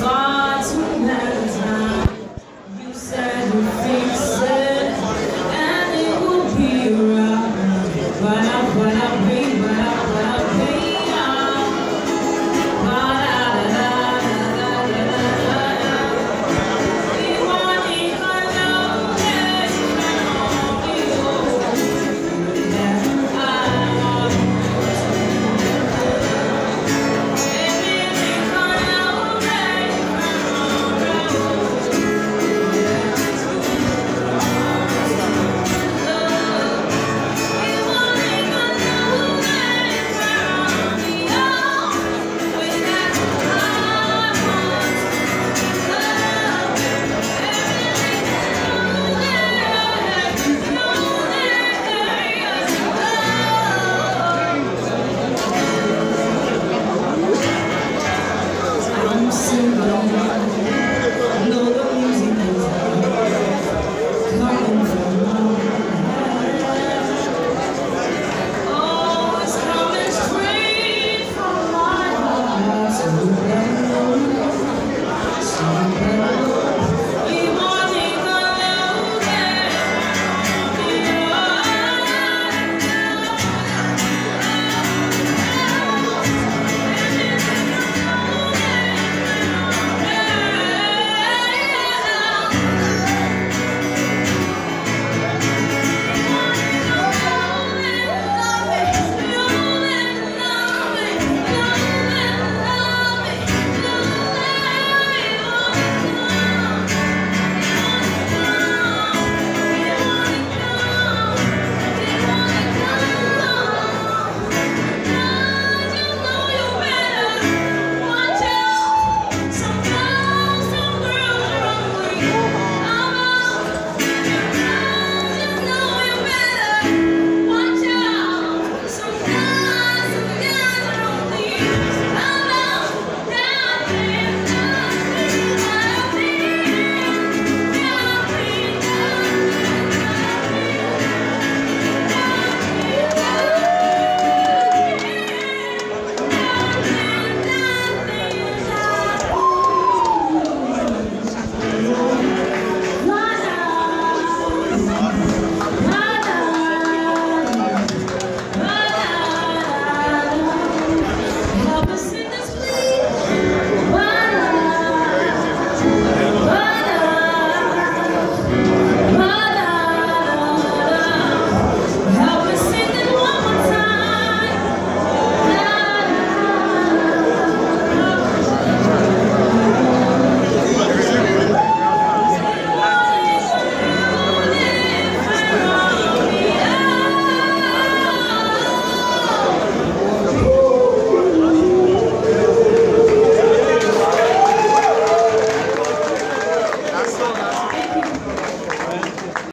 far too many times. You said you feel so.